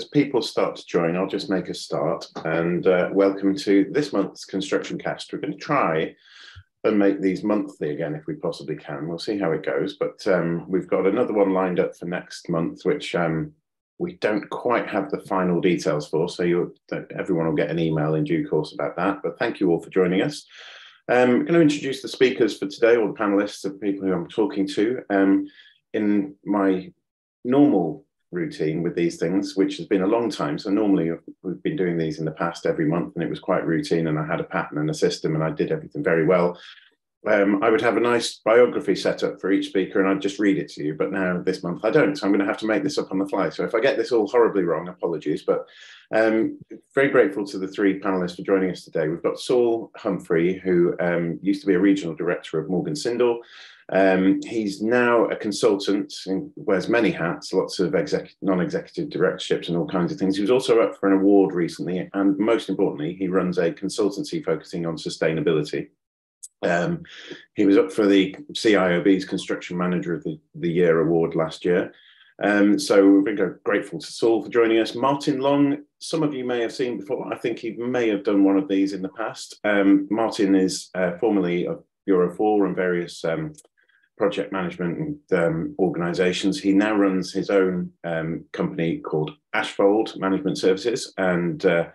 as people start to join, I'll just make a start and uh, welcome to this month's Construction Cast. We're going to try and make these monthly again if we possibly can. We'll see how it goes, but um, we've got another one lined up for next month, which um, we don't quite have the final details for. So everyone will get an email in due course about that. But thank you all for joining us. Um, I'm going to introduce the speakers for today, or the panelists, the people who I'm talking to. Um, in my normal routine with these things, which has been a long time. So normally we've been doing these in the past every month, and it was quite routine. And I had a pattern and a system, and I did everything very well. Um, I would have a nice biography set up for each speaker, and I'd just read it to you. But now this month I don't, so I'm going to have to make this up on the fly. So if I get this all horribly wrong, apologies. But um, very grateful to the three panelists for joining us today. We've got Saul Humphrey, who um, used to be a regional director of Morgan Sindall. Um, he's now a consultant and wears many hats, lots of non-executive directorships and all kinds of things. He was also up for an award recently, and most importantly, he runs a consultancy focusing on sustainability. Um, he was up for the CIOB's Construction Manager of the, the Year award last year. Um, so we're grateful to Saul for joining us. Martin Long, some of you may have seen before. I think he may have done one of these in the past. Um, Martin is uh, formerly of Buro Four and various um, project management and um, organizations. He now runs his own um, company called Ashfold Management Services. And uh,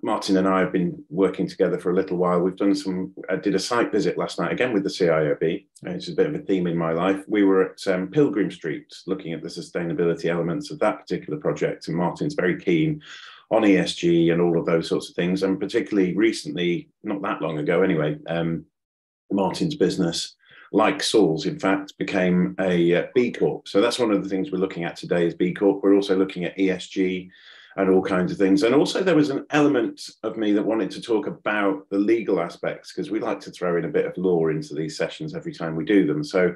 Martin and I have been working together for a little while. We've done some, I did a site visit last night again with the CIOB. It's a bit of a theme in my life. We were at um, Pilgrim Street looking at the sustainability elements of that particular project. And Martin's very keen on ESG and all of those sorts of things. And particularly recently, not that long ago anyway, um, Martin's business like Saul's, in fact, became a uh, B Corp. So that's one of the things we're looking at today is B Corp. We're also looking at ESG and all kinds of things. And also there was an element of me that wanted to talk about the legal aspects because we like to throw in a bit of law into these sessions every time we do them. So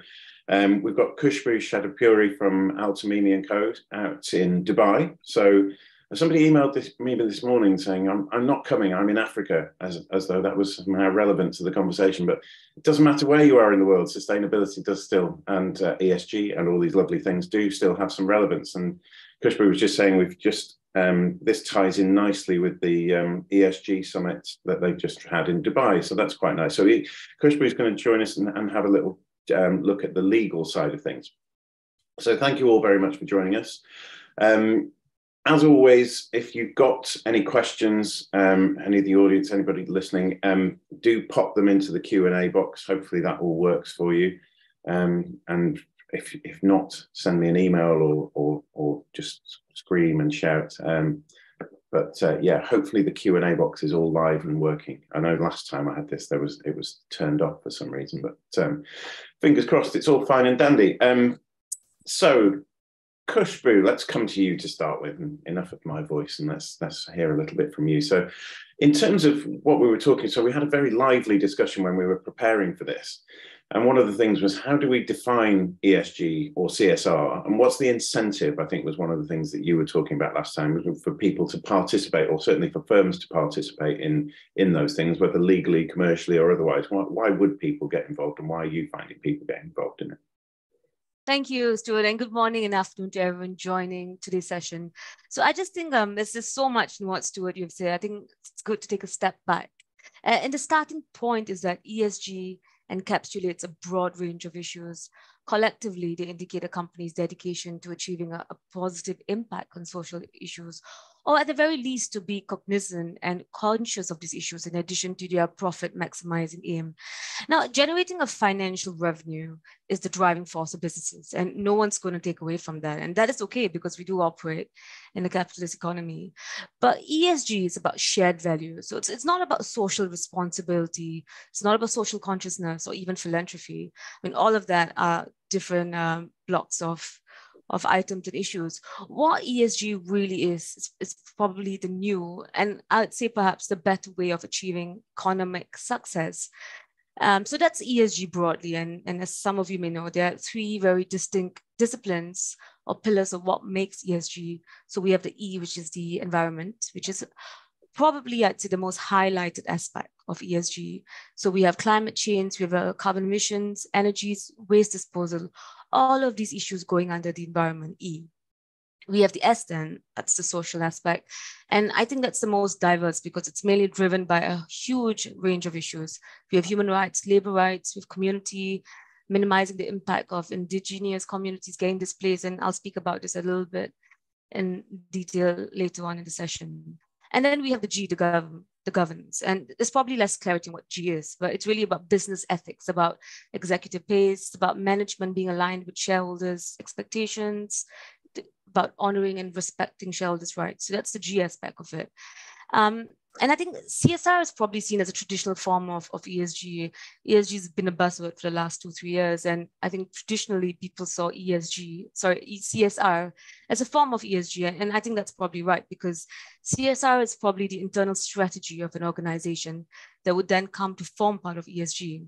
um, we've got Khushboo Shahdadpuri from Al Tamimi and Co out in Dubai. So somebody emailed this, me this morning saying, I'm, I'm not coming, I'm in Africa, as, as though that was somehow relevant to the conversation. But it doesn't matter where you are in the world, sustainability does still, and uh, ESG and all these lovely things do still have some relevance. And Khushboo was just saying, we've just, um, this ties in nicely with the um, ESG summit that they've just had in Dubai. So that's quite nice. So he, is going to join us and, and have a little um, look at the legal side of things. So thank you all very much for joining us. Um, as always, if you've got any questions, um, any of the audience, anybody listening, um, do pop them into the Q and A box. Hopefully that all works for you. Um, and if if not, send me an email or or, or just scream and shout. Um, but uh, yeah, hopefully the Q and A box is all live and working. I know last time I had this, there was it was turned off for some reason, but um, fingers crossed, it's all fine and dandy. Um, so Khushboo, let's come to you to start with. And enough of my voice, and let's let's hear a little bit from you. So, in terms of what we were talking, so we had a very lively discussion when we were preparing for this, and one of the things was how do we define ESG or CSR, and what's the incentive? I think was one of the things that you were talking about last time for people to participate, or certainly for firms to participate in in those things, whether legally, commercially, or otherwise. Why, why would people get involved, and why are you finding people getting involved in it? Thank you, Stuart, and good morning and afternoon to everyone joining today's session. So I just think um, there's just so much in what Stuart you've said. I think it's good to take a step back. Uh, and the starting point is that ESG encapsulates a broad range of issues. Collectively, they indicate a company's dedication to achieving a, a positive impact on social issues or at the very least to be cognizant and conscious of these issues in addition to their profit maximizing aim. Now, generating a financial revenue is the driving force of businesses, and no one's going to take away from that. And that is okay because we do operate in a capitalist economy. But ESG is about shared value. So it's, it's not about social responsibility, it's not about social consciousness or even philanthropy. I mean, all of that are different um, blocks of of items and issues. What ESG really is, is probably the new and I'd say perhaps the better way of achieving economic success. Um, so that's ESG broadly. And, and as some of you may know, there are three very distinct disciplines or pillars of what makes ESG. So we have the E, which is the environment, which is probably I'd say the most highlighted aspect of ESG. So we have climate change, we have uh, carbon emissions, energies, waste disposal, all of these issues going under the environment E. We have the S then, that's the social aspect. And I think that's the most diverse because it's mainly driven by a huge range of issues. We have human rights, labor rights, we have community, minimizing the impact of indigenous communities getting displaced. And I'll speak about this a little bit in detail later on in the session. And then we have the G, the, gov- the governance. And there's probably less clarity on what G is, but it's really about business ethics, about executive pace, about management being aligned with shareholders' expectations, about honoring and respecting shareholders' rights. So that's the G aspect of it. Um, and I think CSR is probably seen as a traditional form of, of ESG. ESG has been a buzzword for the last two, three years. And I think traditionally people saw ESG, sorry, CSR as a form of ESG. And I think that's probably right because CSR is probably the internal strategy of an organization that would then come to form part of ESG.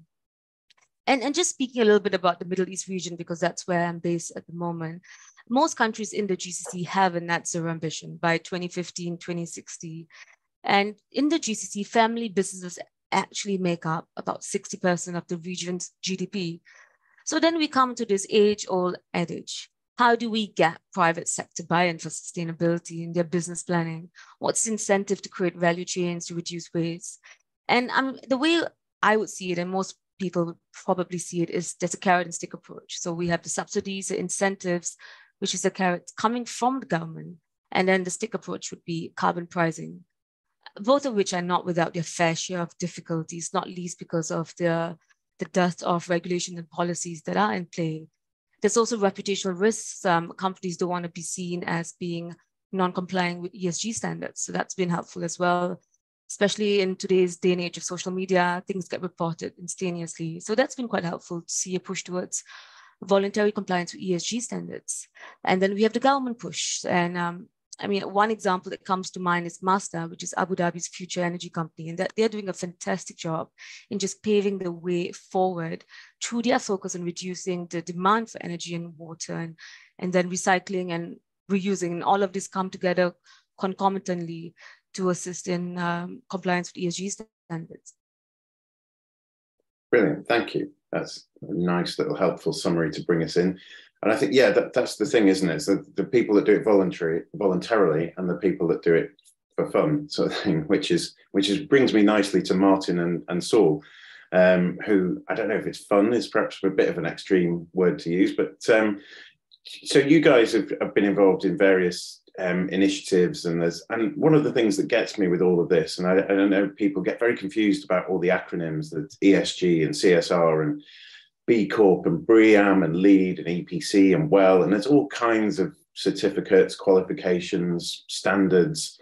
And, and just speaking a little bit about the Middle East region, because that's where I'm based at the moment, most countries in the GCC have a net zero ambition by 2015, 2060. And in the GCC, family businesses actually make up about 60% of the region's GDP. So then we come to this age old adage. How do we get private sector buy-in for sustainability in their business planning? What's the incentive to create value chains to reduce waste? And um, the way I would see it, and most people probably see it, is there's a carrot and stick approach. So we have the subsidies, the incentives, which is a carrot coming from the government. And then the stick approach would be carbon pricing both of which are not without their fair share of difficulties, not least because of the, the dearth of regulation and policies that are in play. There's also reputational risks. Um, companies don't want to be seen as being non-compliant with ESG standards. So that's been helpful as well, especially in today's day and age of social media, things get reported instantaneously. So that's been quite helpful to see a push towards voluntary compliance with ESG standards. And then we have the government push. And um, I mean, one example that comes to mind is Masdar, which is Abu Dhabi's future energy company, and that they're doing a fantastic job in just paving the way forward through their focus on reducing the demand for energy and water, and, and then recycling and reusing. And all of this come together concomitantly to assist in um, compliance with ESG standards. Brilliant, thank you. That's a nice little helpful summary to bring us in. And I think, yeah, that, that's the thing, isn't it? It's the, people that do it voluntary, voluntarily and the people that do it for fun, sort of thing, which is which is brings me nicely to Martin and, and Saul, um, who I don't know if it's fun is perhaps a bit of an extreme word to use, but um, so you guys have, have been involved in various um, initiatives and there's and one of the things that gets me with all of this and I, I know people get very confused about all the acronyms that ESG and CSR and B Corp and BREEAM and LEED and EPC and WELL, and there's all kinds of certificates, qualifications, standards.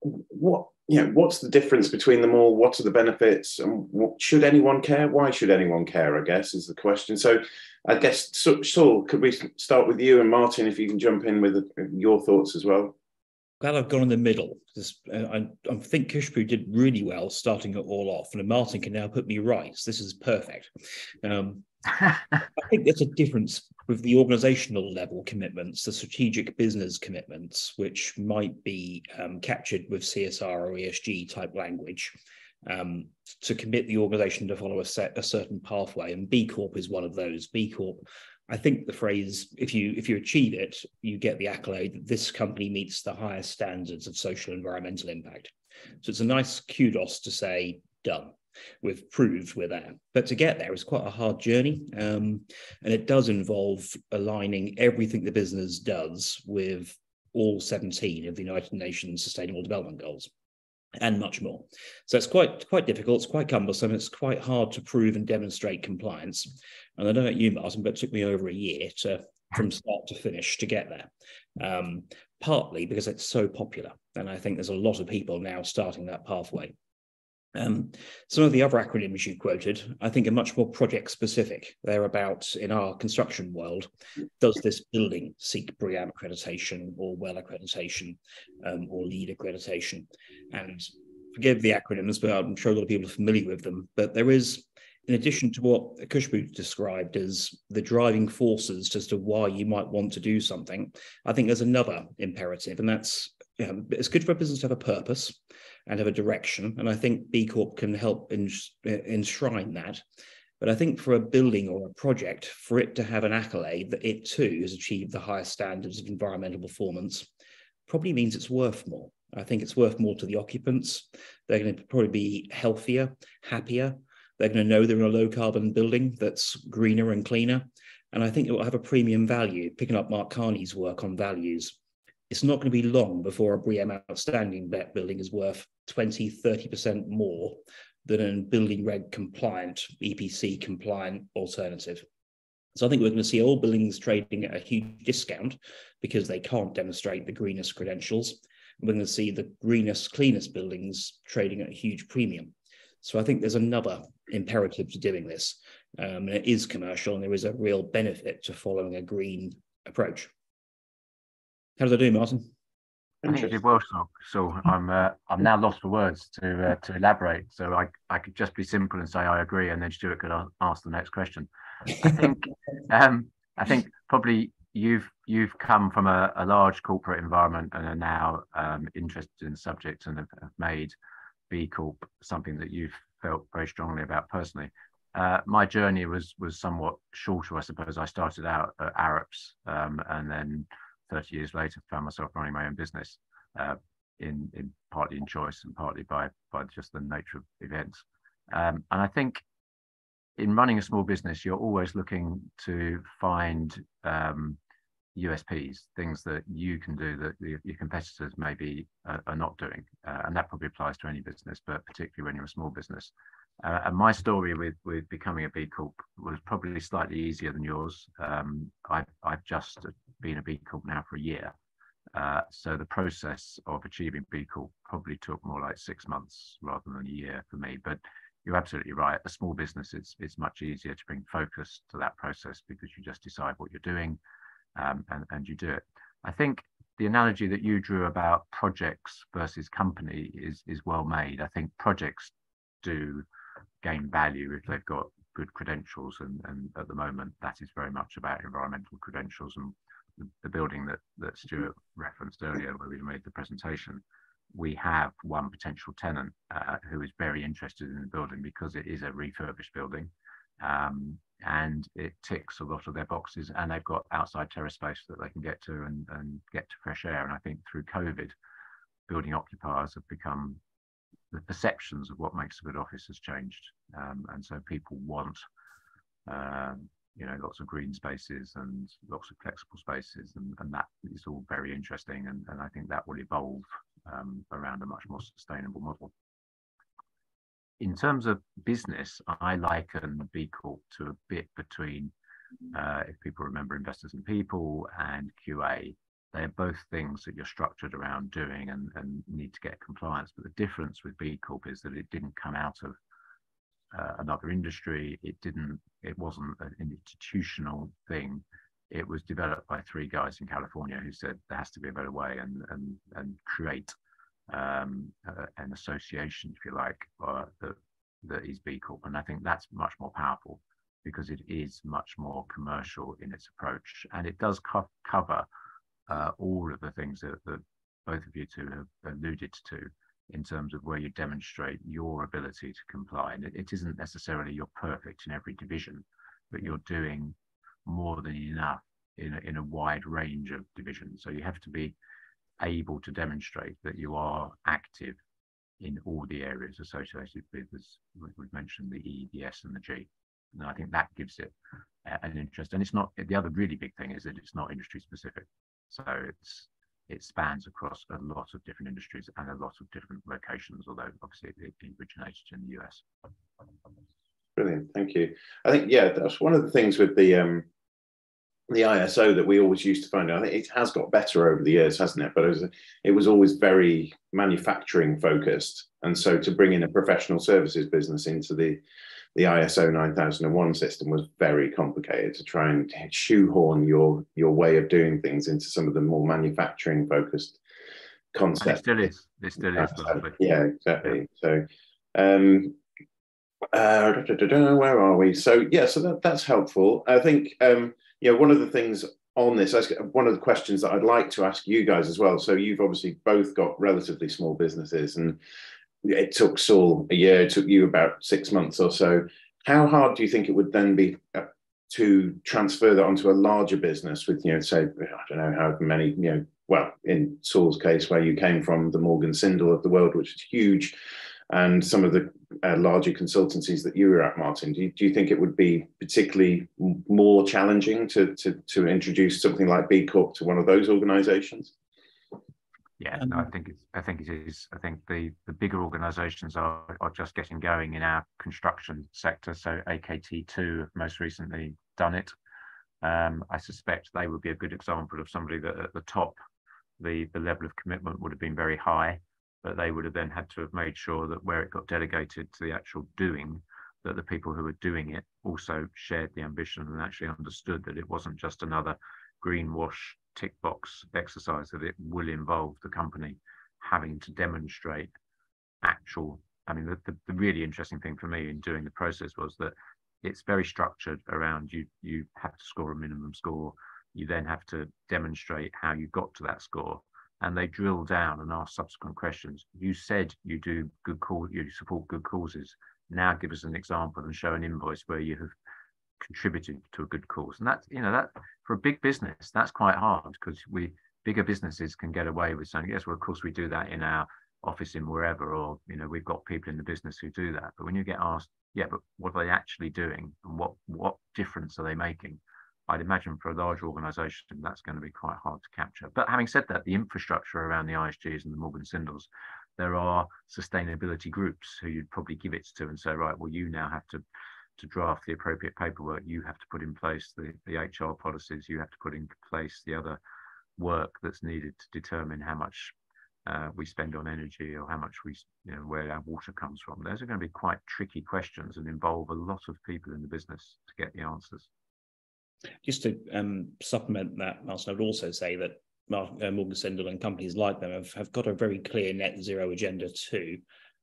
What you know, what's the difference between them all? What are the benefits? And what, should anyone care? Why should anyone care? I guess is the question. So, I guess Saul, could we start with you and Martin, if you can jump in with your thoughts as well? Glad I've gone in the middle because uh, I, I, think Khushboo did really well starting it all off, and Martin can now put me right. So this is perfect. Um, I think there's a difference with the organizational level commitments, the strategic business commitments, which might be um, captured with CSR or ESG type language. Um, to commit the organization to follow a, set, a certain pathway, and B Corp is one of those. B Corp I think the phrase, if you if you achieve it, you get the accolade that this company meets the highest standards of social environmental impact. So it's a nice kudos to say done. We've proved we're there. But to get there is quite a hard journey. Um, and it does involve aligning everything the business does with all 17 of the United Nations Sustainable Development Goals and much more. So it's quite quite difficult. It's quite cumbersome. It's quite hard to prove and demonstrate compliance. And I don't know about you, Martin, but it took me over a year to from start to finish to get there. Um, partly because it's so popular, and I think there's a lot of people now starting that pathway. Um, some of the other acronyms you quoted, I think, are much more project specific. They're about, in our construction world, does this building seek BREEAM accreditation or WELL accreditation um, or LEED accreditation? And forgive the acronyms, but I'm sure a lot of people are familiar with them. But there is, in addition to what Khushboo described as the driving forces as to why you might want to do something, I think there's another imperative, and that's you know, it's good for a business to have a purpose and have a direction. And I think B Corp can help enshrine that. But I think for a building or a project, for it to have an accolade that it too has achieved the highest standards of environmental performance, probably means it's worth more. I think it's worth more to the occupants. They're going to probably be healthier, happier. They're going to know they're in a low carbon building that's greener and cleaner. And I think it will have a premium value, picking up Mark Carney's work on values. It's not going to be long before a BREEAM outstanding building is worth 20, 30% more than a building reg compliant, EPC compliant alternative. So I think we're going to see all buildings trading at a huge discount because they can't demonstrate the greenest credentials. We're going to see the greenest, cleanest buildings trading at a huge premium. So I think there's another imperative to doing this. Um, and it is commercial and there is a real benefit to following a green approach. How does I do, Martin? I you did well, so, so I'm uh, I'm now lost for words to uh, to elaborate. So I, I could just be simple and say I agree, and then Stuart could ask the next question. I think um, I think probably you've you've come from a, a large corporate environment and are now um, interested in the subject and have, have, made B Corp something that you've felt very strongly about personally. Uh, my journey was was somewhat shorter, I suppose. I started out at Arups um, and then 30 years later, found myself running my own business, uh, in, in partly in choice and partly by by just the nature of events. Um, and I think in running a small business, you're always looking to find um, USPs, things that you can do that the, your competitors maybe uh, are not doing, uh, and that probably applies to any business, but particularly when you're a small business. Uh, and my story with with becoming a B Corp was probably slightly easier than yours. Um, I've I've just been a B Corp now for a year, uh, so the process of achieving B Corp probably took more like six months rather than a year for me. But you're absolutely right. A small business, it's it's much easier to bring focus to that process because you just decide what you're doing, um, and and you do it. I think the analogy that you drew about projects versus company is is well made. I think projects do gain value if they've got good credentials. And, and at the moment, that is very much about environmental credentials. And the, the building that, that Stuart referenced earlier, where we made the presentation, we have one potential tenant uh, who is very interested in the building because it is a refurbished building. Um, and it ticks a lot of their boxes and they've got outside terrace space that they can get to and, and get to fresh air. And I think through COVID, building occupiers have become the perceptions of what makes a good office has changed, um, and so people want um, you know lots of green spaces and lots of flexible spaces, and, and that is all very interesting, and, and I think that will evolve um, around a much more sustainable model. In terms of business, I liken B Corp to a bit between, uh, if people remember Investors in People and QA, they're both things that you're structured around doing and, and need to get compliance. But the difference with B Corp is that it didn't come out of uh, another industry. It didn't. It wasn't an institutional thing. It was developed by three guys in California who said there has to be a better way and and and create um, uh, an association, if you like, uh, that that is B Corp. And I think that's much more powerful because it is much more commercial in its approach and it does co- cover uh, all of the things that, that both of you two have alluded to in terms of where you demonstrate your ability to comply. And it, it isn't necessarily you're perfect in every division, but you're doing more than enough in a, in a wide range of divisions. So you have to be able to demonstrate that you are active in all the areas associated with, as we've mentioned, the E, the S, and the G. And I think that gives it an interest. And it's not the other really big thing is that it's not industry specific. So it's it spans across a lot of different industries and a lot of different locations, although obviously it, originated in the US. Brilliant, thank you. I think yeah, that's one of the things with the um, the ISO that we always used to find. I think it has got better over the years, hasn't it? But it was, it was always very manufacturing focused, and so to bring in a professional services business into the the ISO 9001 system was very complicated to try and shoehorn your your way of doing things into some of the more manufacturing focused concepts. It still is. It still is. yeah, exactly. So, um, uh, where are we? So yeah, so that, that's helpful. I think um, yeah, one of the things on this, one of the questions that I'd like to ask you guys as well. So you've obviously both got relatively small businesses, and it took Saul a year, it took you about six months or so. how hard do you think it would then be uh, to transfer that onto a larger business with, you know, say, I don't know how many, you know, well, in Saul's case, where you came from, the Morgan Sindall of the world, which is huge, and some of the uh, larger consultancies that you were at, Martin, do you, do you think it would be particularly more challenging to, to, to introduce something like B Corp to one of those organizations? Yeah, no, I think it's. I think it is. I think the the bigger organisations are are just getting going in our construction sector. So AKT two have most recently done it. Um, I suspect they would be a good example of somebody that at the top, the the level of commitment would have been very high, but they would have then had to have made sure that where it got delegated to the actual doing, that the people who were doing it also shared the ambition and actually understood that it wasn't just another greenwash tick box exercise that it will involve the company having to demonstrate actual i mean the, the, the, really interesting thing for me in doing the process was that it's very structured around you you have to score a minimum score. You then have to demonstrate how you got to that score. And they drill down and ask subsequent questions. You said you do good cause you support good causes. Now give us an example and show an invoice where you have contributed to a good cause. And that's, you know, that for a big business, that's quite hard because we bigger businesses can get away with saying, yes, well, of course we do that in our office in wherever, or, you know, we've got people in the business who do that. But when you get asked, yeah, but what are they actually doing and what what difference are they making? I'd imagine for a large organization, that's going to be quite hard to capture. But having said that, the infrastructure around the ISGs and the Morgan Sindalls, there are sustainability groups who you'd probably give it to and say, right, well, you now have to to draft the appropriate paperwork, you have to put in place the, the HR policies, you have to put in place the other work that's needed to determine how much uh, we spend on energy or how much we, you know, where our water comes from. Those are going to be quite tricky questions and involve a lot of people in the business to get the answers. Just to um, supplement that, Martin, I would also say that uh, Morgan Sindall and companies like them have, have got a very clear net zero agenda too.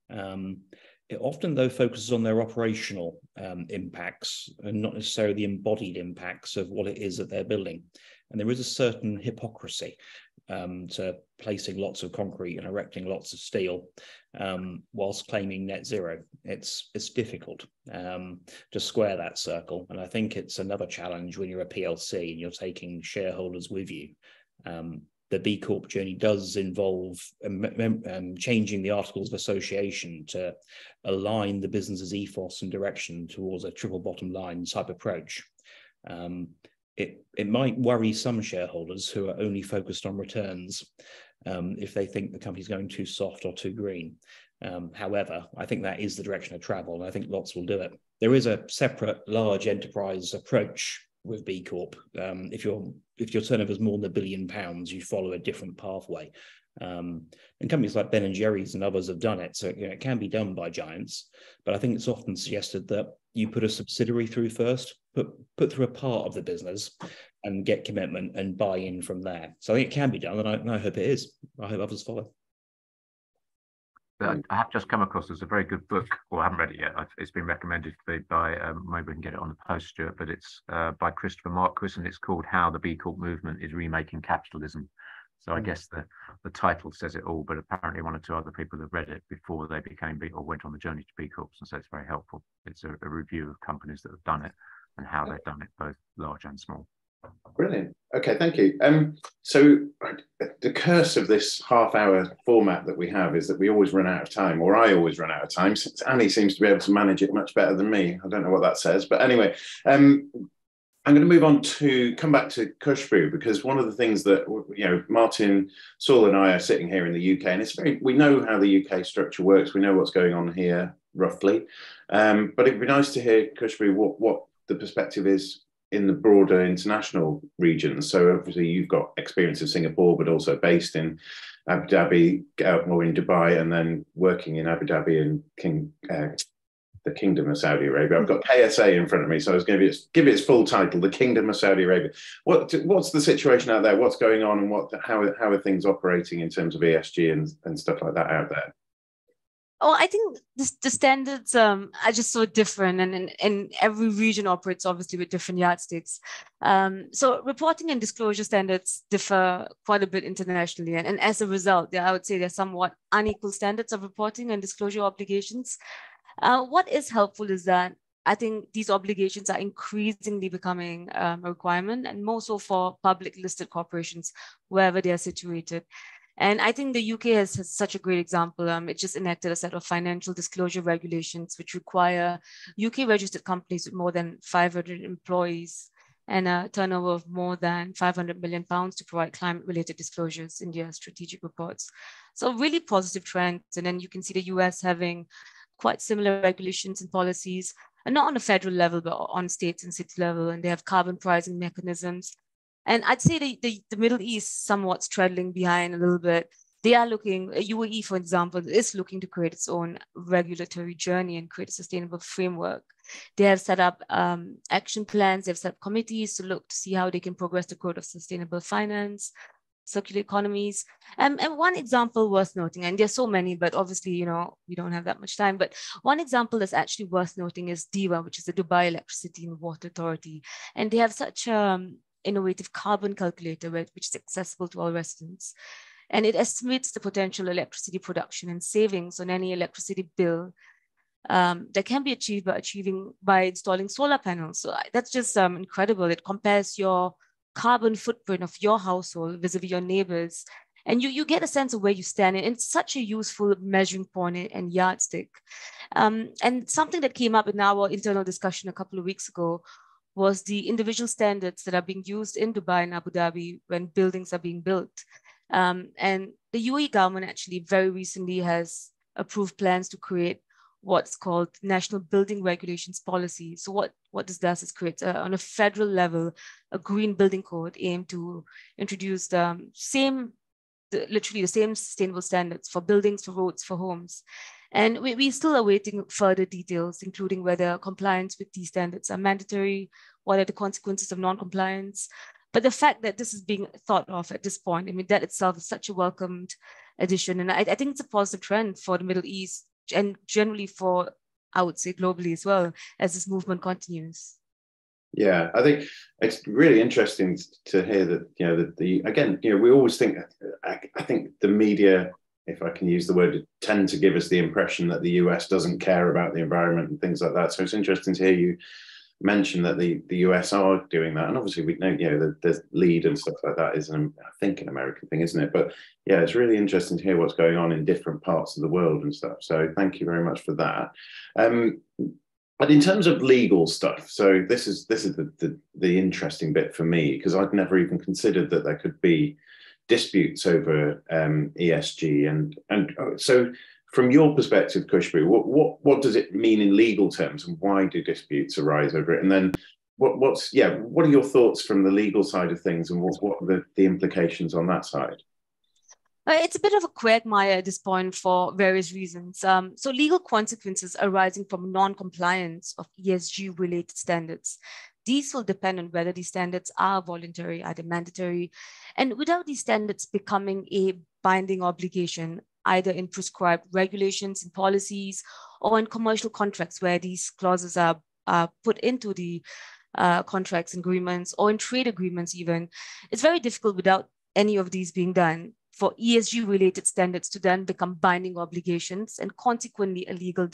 Um, it often, though, focuses on their operational um, impacts and not necessarily the embodied impacts of what it is that they're building. And there is a certain hypocrisy um, to placing lots of concrete and erecting lots of steel um, whilst claiming net zero. It's it's difficult um, to square that circle, and I think it's another challenge when you're a PLC and you're taking shareholders with you. Um, the B Corp journey does involve um, um, changing the articles of association to align the business's ethos and direction towards a triple bottom line type approach. Um, it, it might worry some shareholders who are only focused on returns um, if they think the company's going too soft or too green. Um, however, I think that is the direction of travel, and I think lots will do it. There is a separate large enterprise approach with B Corp. Um, if your if your turnover is more than a billion pounds, you follow a different pathway. Um, and companies like Ben and Jerry's and others have done it, so you know, it can be done by giants. But I think it's often suggested that you put a subsidiary through first, put put through a part of the business, and get commitment and buy in from there. So I think it can be done, and I, and I hope it is. I hope others follow. I have just come across. There's a very good book, or I haven't read it yet. It's been recommended to me by um, maybe we can get it on the post, Stuart. But it's uh, by Christopher Marquis, and it's called "How the B Corp Movement is Remaking Capitalism." So I hmm. guess the the title says it all. But apparently, one or two other people have read it before they became B or went on the journey to B Corps, and so it's very helpful. It's a, a review of companies that have done it and how they've done it, both large and small. Brilliant. Okay, thank you. Um, so the curse of this half-hour format that we have is that we always run out of time, or I always run out of time. Since Annie seems to be able to manage it much better than me. I don't know what that says, but anyway, um, I'm going to move on to come back to Khushboo because one of the things that you know Martin, Saul, and I are sitting here in the UK, and it's very we know how the UK structure works. We know what's going on here roughly, um, but it'd be nice to hear Khushboo what what the perspective is in the broader international regions. So obviously you've got experience of Singapore, but also based in Abu Dhabi uh, or in Dubai, and then working in Abu Dhabi and King, uh, the Kingdom of Saudi Arabia. I've got KSA in front of me, so I was going to give it its full title: the Kingdom of Saudi Arabia. What what's the situation out there? What's going on, and what how how are things operating in terms of ESG and, and stuff like that out there? Oh, I think the, the standards um, are just so different, and, and, and every region operates obviously with different yardsticks. Um, so reporting and disclosure standards differ quite a bit internationally, and, and as a result, I would say there's somewhat unequal standards of reporting and disclosure obligations. Uh, what is helpful is that I think these obligations are increasingly becoming um, a requirement and more so for public listed corporations, wherever they are situated. And I think the UK has, has such a great example. Um, it just enacted a set of financial disclosure regulations which require UK registered companies with more than 500 employees and a turnover of more than 500 million pounds to provide climate related disclosures in their strategic reports. So really positive trends. And then you can see the US having quite similar regulations and policies, and not on a federal level, but on states and city level. And they have carbon pricing mechanisms. And I'd say the, the, the Middle East somewhat straddling behind a little bit. They are looking, UAE, for example, is looking to create its own regulatory journey and create a sustainable framework. They have set up um, action plans, they've set up committees to look to see how they can progress the code of sustainable finance, circular economies. Um, and one example worth noting, and there's so many, but obviously, you know, we don't have that much time, but one example that's actually worth noting is DEWA, which is the Dubai Electricity and Water Authority. And they have such um, innovative carbon calculator, which is accessible to all residents. And it estimates the potential electricity production and savings on any electricity bill um, that can be achieved by achieving by installing solar panels. So that's just um, incredible. It compares your carbon footprint of your household vis-a-vis your neighbors, and you you get a sense of where you stand. And it's such a useful measuring point and yardstick. Um, and something that came up in our internal discussion a couple of weeks ago was the individual standards that are being used in Dubai and Abu Dhabi when buildings are being built. Um, and the UAE government actually very recently has approved plans to create what's called National Building Regulations Policy. So what, what this does is create on a federal level, a green building code aimed to introduce the same, the, literally the same sustainable standards for buildings, for roads, for homes. And we, we're still awaiting further details, including whether compliance with these standards are mandatory, what are the consequences of non-compliance. But the fact that this is being thought of at this point, I mean, that itself is such a welcomed addition. And I, I think it's a positive trend for the Middle East and generally for I would say globally as well as this movement continues. Yeah, I think it's really interesting to hear that you know that the again you know we always think I, I think the media if I can use the word tend to give us the impression that the US doesn't care about the environment and things like that. So it's interesting to hear you mention that the, the US are doing that. And obviously, we know, you know, the, the LEED and stuff like that is, an, I think, an American thing, isn't it? But yeah, it's really interesting to hear what's going on in different parts of the world and stuff. So thank you very much for that. Um, but in terms of legal stuff, so this is this is the the, the interesting bit for me because I'd never even considered that there could be disputes over um, ESG and and uh, so from your perspective, Khushboo, what, what, what does it mean in legal terms and why do disputes arise over it? And then what, what's, yeah, what are your thoughts from the legal side of things and what, what are the, the implications on that side? Uh, it's a bit of a quagmire at this point for various reasons. Um, so, legal consequences arising from non compliance of ESG related standards. These will depend on whether these standards are voluntary, are they mandatory. And without these standards becoming a binding obligation, either in prescribed regulations and policies or in commercial contracts where these clauses are, are put into the uh, contracts and agreements or in trade agreements even. It's very difficult without any of these being done for ESG related standards to then become binding obligations and consequently a legal.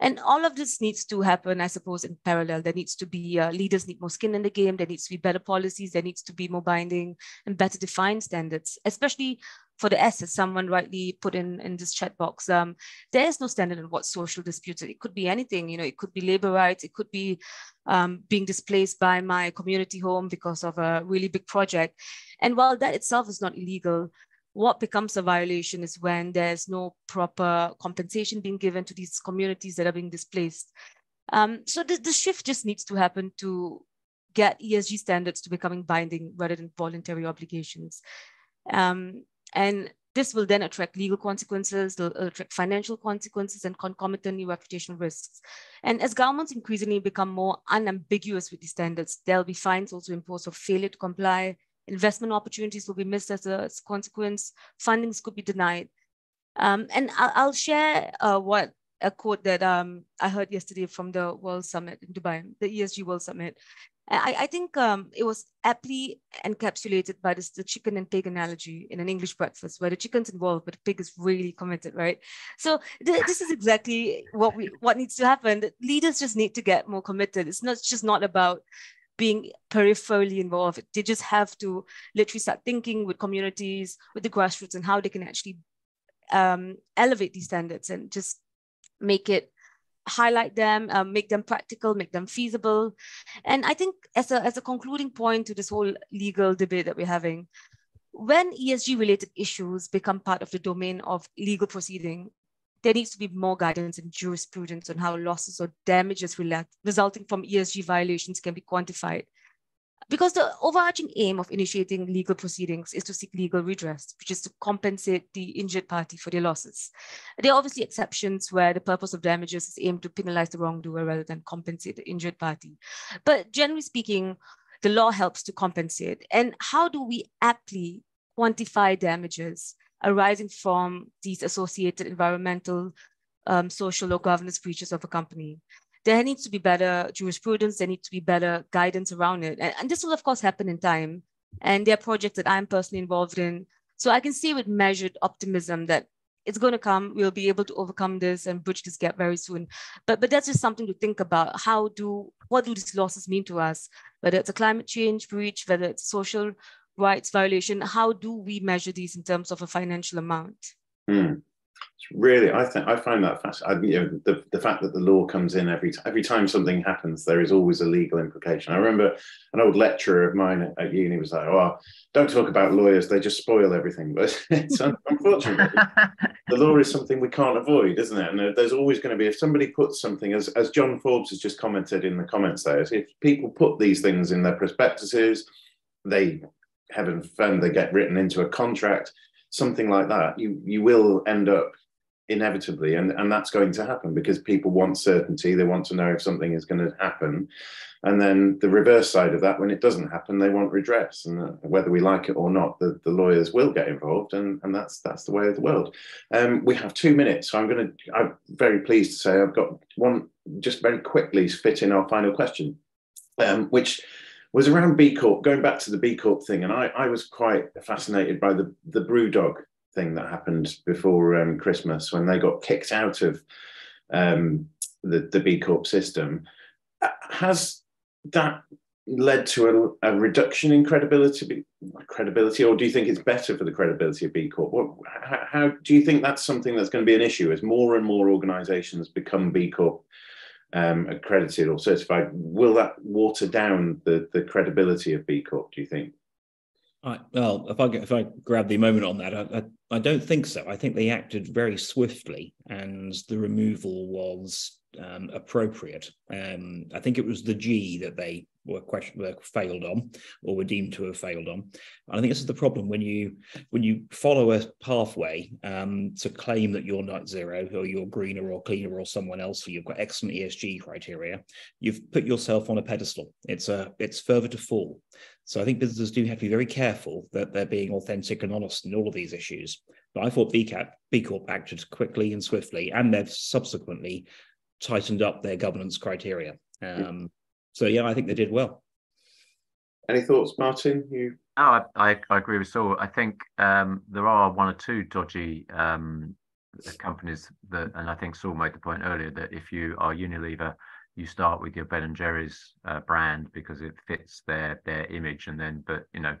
And all of this needs to happen, I suppose, in parallel. There needs to be uh, leaders need more skin in the game. There needs to be better policies. There needs to be more binding and better defined standards, especially for the S, as someone rightly put in in this chat box. Um, there is no standard in what social disputes. It could be anything. You know, it could be labor rights. It could be um, being displaced by my community home because of a really big project. And while that itself is not illegal, what becomes a violation is when there's no proper compensation being given to these communities that are being displaced. Um, so the, the shift just needs to happen to get ESG standards to becoming binding rather than voluntary obligations. Um, and this will then attract legal consequences, attract financial consequences and concomitantly reputational risks. And as governments increasingly become more unambiguous with these standards, there'll be fines also imposed for failure to comply, investment opportunities will be missed as a, consequence, fundings could be denied. Um, and I'll, I'll share uh, what a quote that um, I heard yesterday from the World Summit in Dubai, the ESG World Summit. I, I think um, it was aptly encapsulated by this, the chicken and pig analogy in an English breakfast, where the chicken's involved, but the pig is really committed, right? So th- this is exactly what we what needs to happen. Leaders just need to get more committed. It's not just not about being peripherally involved. They just have to literally start thinking with communities, with the grassroots, and how they can actually um, elevate these standards and just make it highlight them, um, make them practical, make them feasible. And I think as a, as a concluding point to this whole legal debate that we're having, when ESG related issues become part of the domain of legal proceeding, there needs to be more guidance and jurisprudence on how losses or damages resulting from ESG violations can be quantified because the overarching aim of initiating legal proceedings is to seek legal redress, which is to compensate the injured party for their losses. There are obviously exceptions where the purpose of damages is aimed to penalize the wrongdoer rather than compensate the injured party. But generally speaking, the law helps to compensate. And how do we aptly quantify damages arising from these associated environmental, um, social, or governance breaches of a company? there needs to be better jurisprudence, there needs to be better guidance around it. And, and this will, of course, happen in time. And there are projects that I'm personally involved in. So I can see with measured optimism that it's going to come. We'll be able to overcome this and bridge this gap very soon. But but that's just something to think about. How do what do these losses mean to us? Whether it's a climate change breach, whether it's social rights violation, how do we measure these in terms of a financial amount? Mm really, I think I find that fascinating. You know, the, the fact that the law comes in every every time something happens, there is always a legal implication. I remember an old lecturer of mine at uni was like, "Oh, don't talk about lawyers; they just spoil everything." But it's unfortunately the law is something we can't avoid, isn't it? And there's always going to be if somebody puts something, as as John Forbes has just commented in the comments there, if people put these things in their prospectuses, they heaven forbid they get written into a contract something like that, you you will end up inevitably and and that's going to happen because people want certainty they want to know if something is going to happen. And then the reverse side of that when it doesn't happen they want redress and uh, whether we like it or not the, the lawyers will get involved and and that's that's the way of the world. Um, we have two minutes so i'm going to i'm very pleased to say i've got one just very quickly fit in our final question um, which was around B Corp, going back to the B Corp thing, and I, I was quite fascinated by the the BrewDog thing that happened before um, Christmas when they got kicked out of um, the the B Corp system. Uh, has that led to a, a, reduction in credibility credibility or do you think it's better for the credibility of b corp what, how, how, do you think that's something that's going to be an issue as more and more organizations become b corp um, accredited or certified, will that water down the, the credibility of B Corp, do you think? I, well, if I if I grab the moment on that, I, I, I don't think so. I think they acted very swiftly, and the removal was um, appropriate. Um, I think it was the G that they were, question, were failed on, or were deemed to have failed on. And I think this is the problem when you when you follow a pathway um, to claim that you're net zero, or you're greener or cleaner, or someone else, or you've got excellent ESG criteria. You've put yourself on a pedestal. It's a it's further to fall. So I think businesses do have to be very careful that they're being authentic and honest in all of these issues. But I thought BCAP, B Corp acted quickly and swiftly, and they've subsequently tightened up their governance criteria. Um, so yeah, I think they did well. Any thoughts, Martin? You? No, I, I, agree with Saul. I think um, there are one or two dodgy um, companies that, and I think Saul made the point earlier that if you are Unilever, you start with your Ben and Jerry's uh, brand because it fits their their image, and then but you know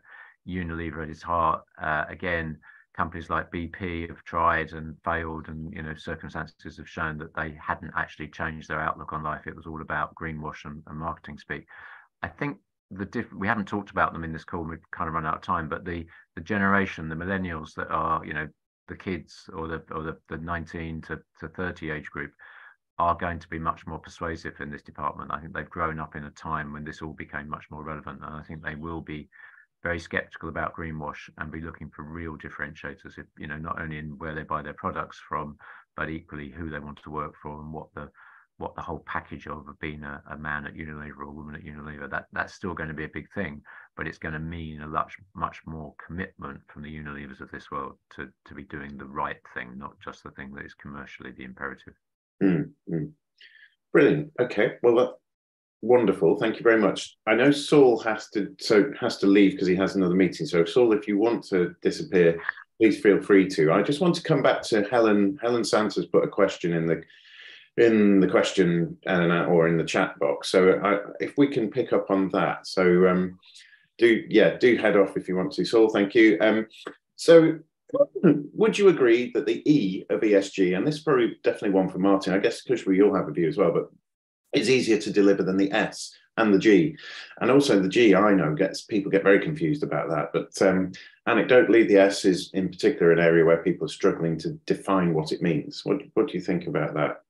Unilever at its heart uh, again companies like BP have tried and failed, and you know circumstances have shown that they hadn't actually changed their outlook on life. It was all about greenwash and, and marketing speak. I think the diff- we haven't talked about them in this call. We've kind of run out of time, but the the generation, the millennials that are you know the kids or the or the, the 19 to, to 30 age group are going to be much more persuasive in this department. I think they've grown up in a time when this all became much more relevant, and I think they will be very skeptical about greenwash and be looking for real differentiators if you know not only in where they buy their products from but equally who they want to work for and what the what the whole package of being a, a man at Unilever or a woman at Unilever that that's still going to be a big thing but it's going to mean a much much more commitment from the Unilevers of this world to to be doing the right thing not just the thing that is commercially the imperative. Mm, mm. brilliant. Okay. Well that wonderful. Thank you very much. I know Saul has to so has to leave because he has another meeting. So Saul, if you want to disappear, please feel free to. I just want to come back to Helen. Helen Santos put a question in the in the question uh, or in the chat box. So I, if we can pick up on that. So um, do yeah, do head off if you want to. Saul, thank you. Um, so would you agree that the E of ESG, and this is probably definitely one for Martin, I guess because we all have a view as well, but it's easier to deliver than the S and the G. And also the G, I know, gets people get very confused about that. But um, anecdotally, the S is in particular an area where people are struggling to define what it means. What, what do you think about that?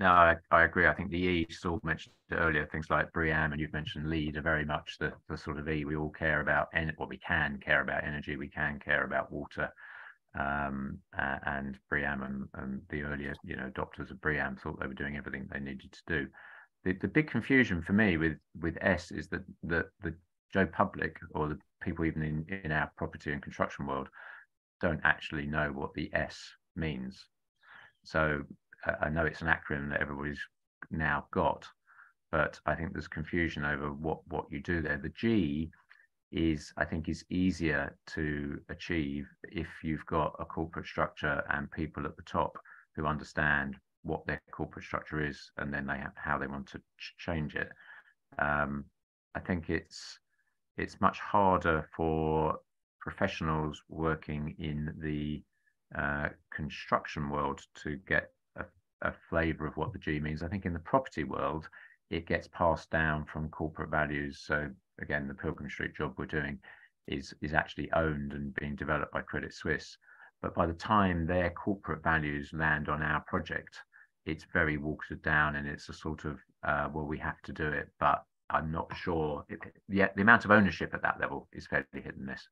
No, I, I agree. I think the E, Saul mentioned earlier, things like BREEAM and you've mentioned LEED are very much the, the sort of E we all care about, and what we can care about energy, we can care about water. Um, uh, and BREEAM and, and the earlier, you know, adopters of BREEAM thought they were doing everything they needed to do. The, the big confusion for me with with S is that the the Joe public or the people even in, in our property and construction world don't actually know what the S means. So I know it's an acronym that everybody's now got, but I think there's confusion over what what you do there. The G is I think is easier to achieve if you've got a corporate structure and people at the top who understand what their corporate structure is and then they have how they want to ch- change it. Um, I think it's it's much harder for professionals working in the uh, construction world to get a flavor of what the G means. I think in the property world, it gets passed down from corporate values. So again, the Pilgrim Street job we're doing is is actually owned and being developed by Credit Suisse. But by the time their corporate values land on our project, it's very watered down and it's a sort of uh, well, we have to do it, but I'm not sure. It, yeah, the amount of ownership at that level is fairly hit and miss.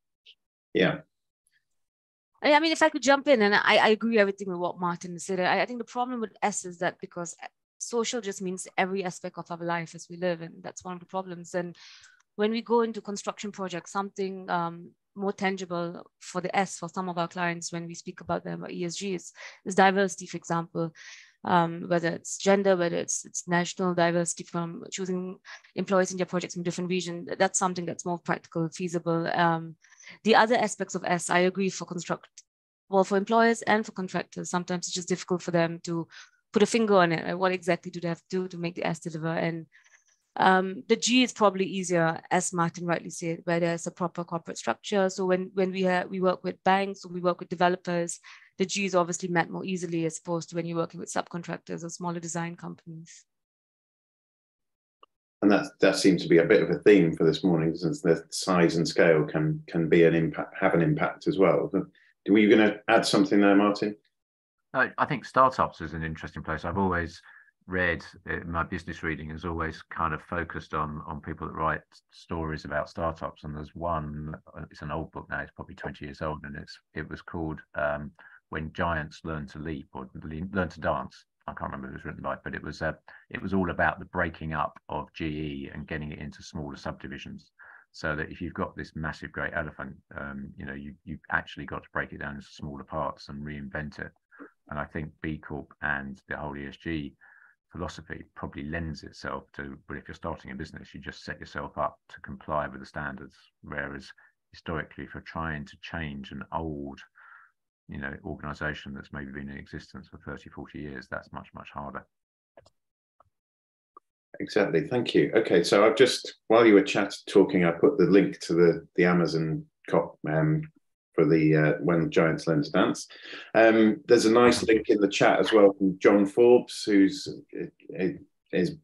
Yeah, I mean, if I could jump in, and I, I agree everything with what Martin said. I, I think the problem with S is that because social just means every aspect of our life as we live, and that's one of the problems. And when we go into construction projects, something um, more tangible for the S for some of our clients when we speak about them ESG is, is diversity, for example. Um, whether it's gender, whether it's it's national diversity from choosing employees in their projects from different regions, that's something that's more practical, feasible. Um, the other aspects of S, I agree for construct, well, for employers and for contractors, sometimes it's just difficult for them to put a finger on it. What exactly do they have to do to make the S deliver? And um, the G is probably easier, as Martin rightly said, where there's a proper corporate structure. So when when we have, we work with banks or we work with developers, the G is obviously met more easily as opposed to when you're working with subcontractors or smaller design companies and that that seems to be a bit of a theme for this morning, since the size and scale can can be an impact, have an impact as well. Were you going to add something there, Martin? I think startups is an interesting place. I've always read uh, my business reading has always kind of focused on on people that write stories about startups and there's one uh, it's an old book now it's probably 20 years old and it's it was called um, when giants learn to leap or learn to dance I can't remember who it was written by, but it was uh, it was all about the breaking up of GE and getting it into smaller subdivisions. So that if you've got this massive great elephant, um, you know, you you actually got to break it down into smaller parts and reinvent it. And I think B Corp and the whole ESG philosophy probably lends itself to. But if you're starting a business, you just set yourself up to comply with the standards. Whereas historically, for trying to change an old you know organization that's maybe been in existence for 30 40 years that's much much harder exactly thank you okay so i've just while you were chat talking i put the link to the the amazon cop um, for the uh, when giants learn to dance um, there's a nice link in the chat as well from john forbes who's is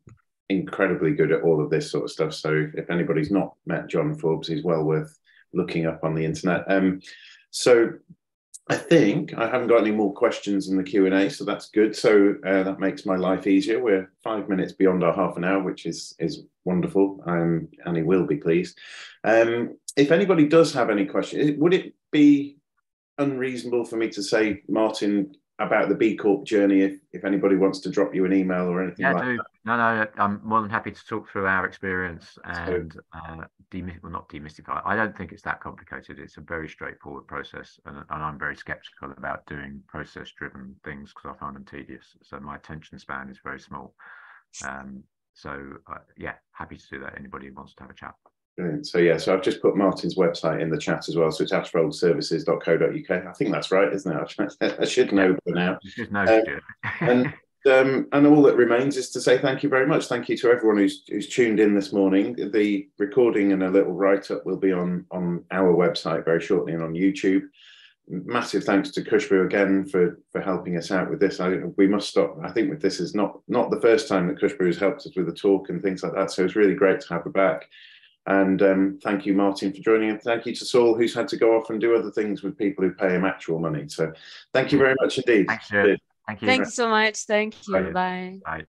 incredibly good at all of this sort of stuff so if anybody's not met john forbes he's well worth looking up on the internet um, so I think I haven't got any more questions in the Q and A, so that's good. So uh, that makes my life easier. We're five minutes beyond our half an hour, which is is wonderful. Um, Annie will be pleased. Um, if anybody does have any questions, would it be unreasonable for me to say, Martin, about the B Corp journey if, if anybody wants to drop you an email or anything yeah, like do. that. No, no, I'm more than happy to talk through our experience and uh, demy- well, not demystify. I don't think it's that complicated. It's a very straightforward process, and, and I'm very skeptical about doing process-driven things because I find them tedious. So my attention span is very small. Um, so uh, yeah, happy to do that. Anybody who wants to have a chat. Brilliant. So yeah, so I've just put Martin's website in the chat as well. So it's ashfoldservices.co.uk. I think that's right, isn't it? I should know by now. You should know. Uh, and um, and all that remains is to say thank you very much. Thank you to everyone who's who's tuned in this morning. The recording and a little write up will be on on our website very shortly and on YouTube. Massive thanks to Khushboo again for for helping us out with this. I, we must stop. I think with this is not not the first time that Khushboo has helped us with the talk and things like that. So it's really great to have her back. And um, thank you, Martin, for joining. And thank you to Saul, who's had to go off and do other things with people who pay him actual money. So thank you very much indeed. Thank you. Thank you so much. Thank you. Bye. Bye. Bye.